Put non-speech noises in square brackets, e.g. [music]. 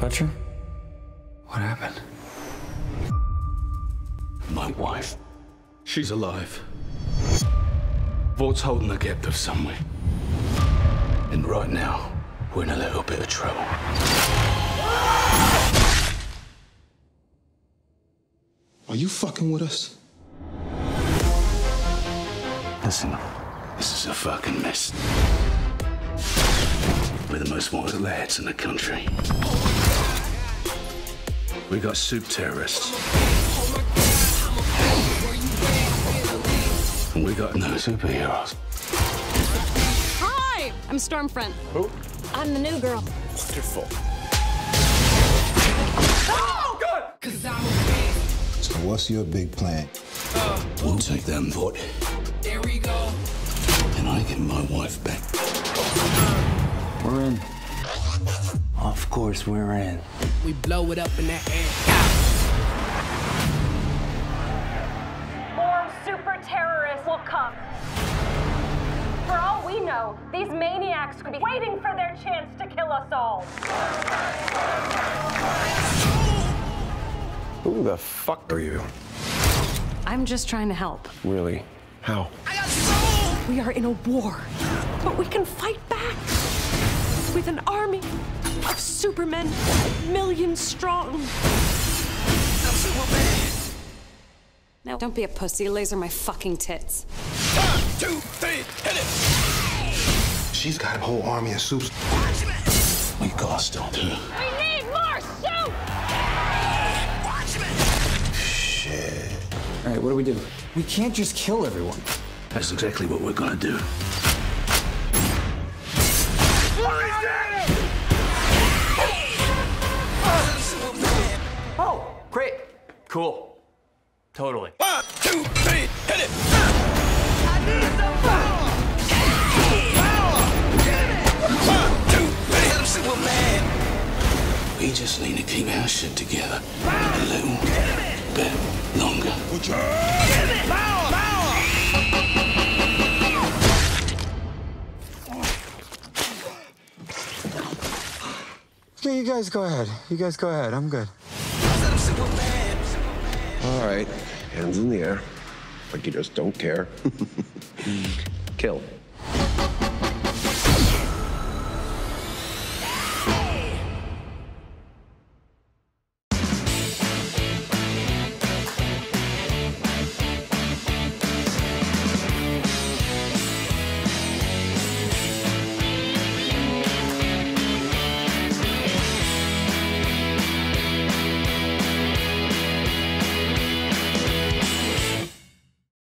Butcher? What happened? My wife. She's alive. Vought's holding her captive somewhere. And right now, we're in a little bit of trouble. Are you fucking with us? Listen, this is a fucking mess. We're the most wanted lads in the country. We got supe terrorists. And we got no superheroes. Hi! I'm Stormfront. Who? I'm the new girl. Wonderful. Oh, so what's your big plan? Uh, we'll take them Vought. There we go. And I get my wife back. Uh, We're in. Of course we're in. We blow it up in the air. More super terrorists will come. For all we know, these maniacs could be waiting for their chance to kill us all. Who the fuck are you? I'm just trying to help. Really? How? We are in a war, but we can fight back with an army of supermen, millions strong. Now, don't be a pussy. Laser my fucking tits. Two, three, hit it! She's got a whole army of supes. We gotta stop her. We need more soup! All right, what do we do? We can't just kill everyone. That's exactly what we're gonna do. Oh, great. Cool. Totally. One, two, three, hit it! One, two, three, Superman! We just need to keep our shit together a little bit longer. Yeah, you guys go ahead. You guys go ahead. I'm good. All right, hands in the air. Like you just don't care. [laughs] Kill.